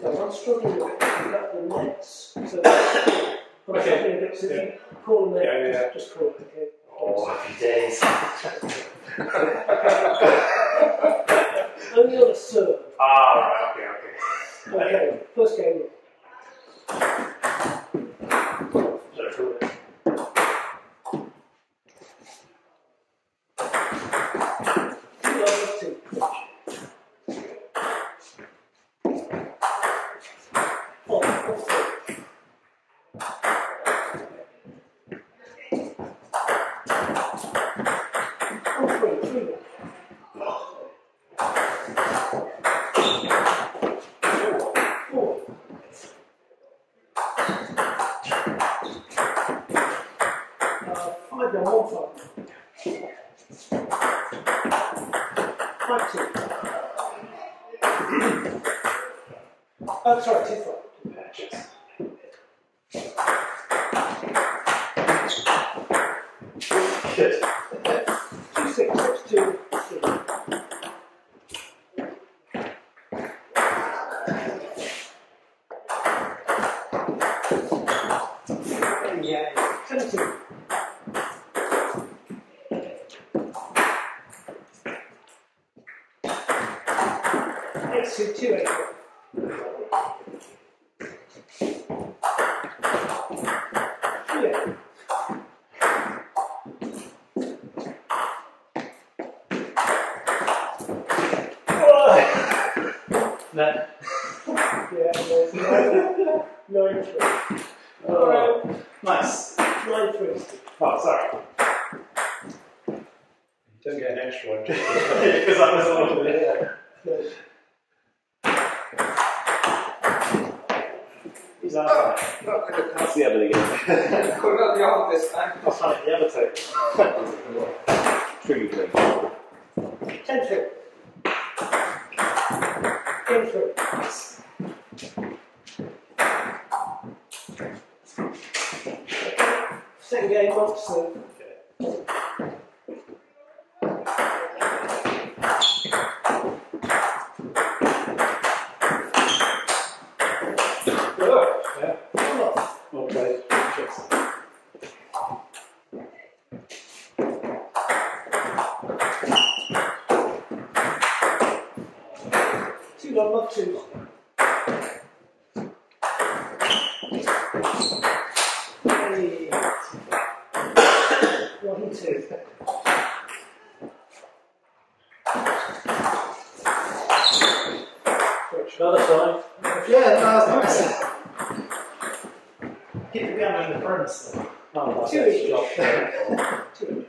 So I'm struggling with that the nets. So I'm Okay. struggling a bit. So if you call the net, Yeah, yeah, yeah. just call it. Okay. Oh, happy days. Only on a serve. ah, right, okay, okay. Okay. First game. Sorry, cool. Two love two. Oh, oh, three. Oh, three, three. Four. Five and one five. Five oh, sorry, five. Two patches. Good. Two eight one. Yeah. Three. Oh, nice. Oh, sorry. Don't get an extra one. Because that was a little bit. Out. That's uh, the of the game. What about the other this time? That's fine, the other two. Trigger play. Ten three. Ten three. Second game, Monster. Yeah. Come on. Well played. Cheers. Two love, love two. Hey. One, two. Which other side? Yeah, no, that's nice. Keep it going in the fronts. Oh, that's Two a each. job. Two.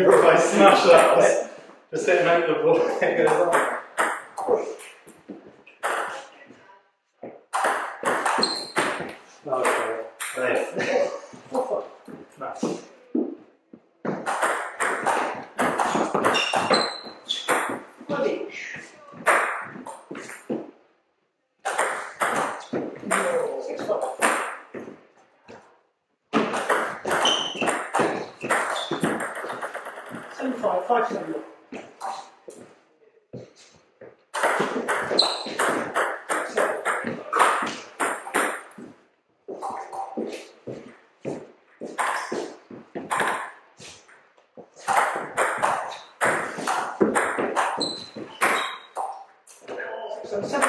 Improvise smash that was. Just hitting out the ball. It goes on. Okay. Nice. 放起来。上下面。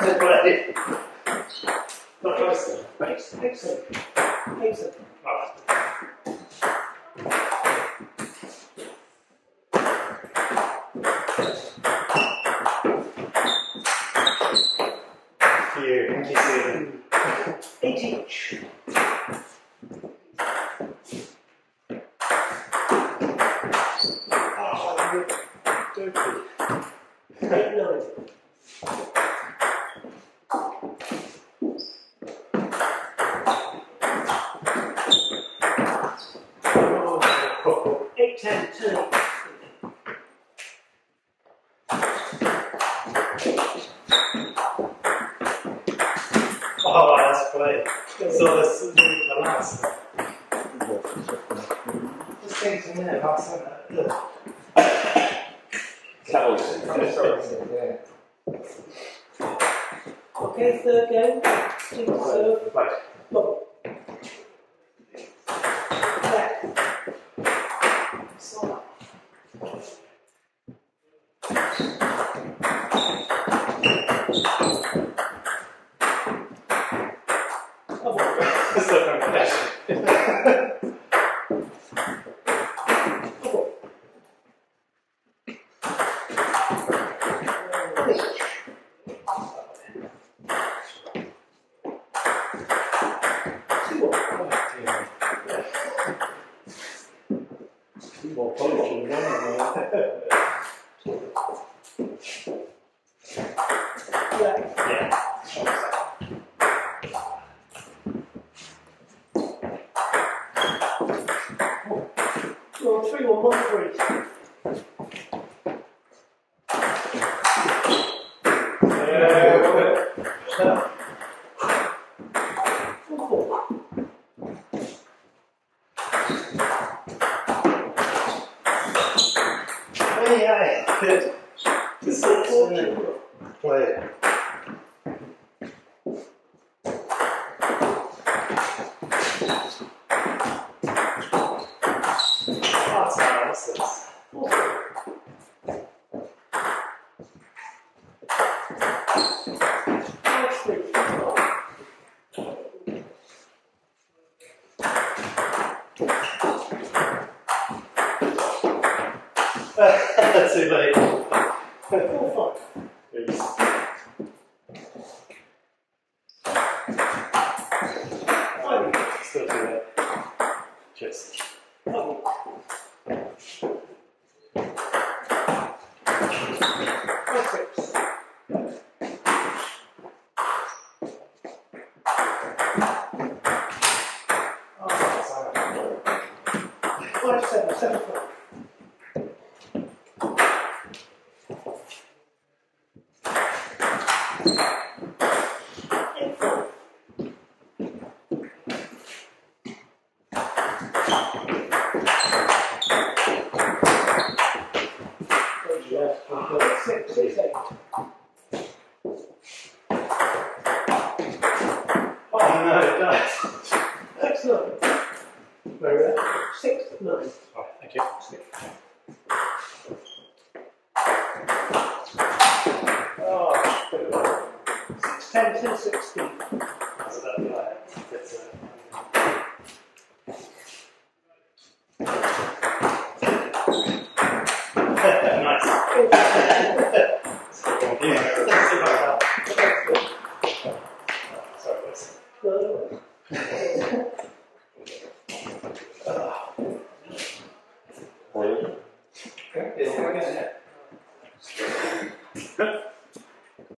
再过来。点。再过来。点。Excellent. Eight, ten, two. Oh, that's great. So this is the last. Just thing's a minute. that's in there. That Okay, third game. Right. Yeah. C'est vrai. Enfin. Yes. Seven, seven, four. 10 to 16. nice.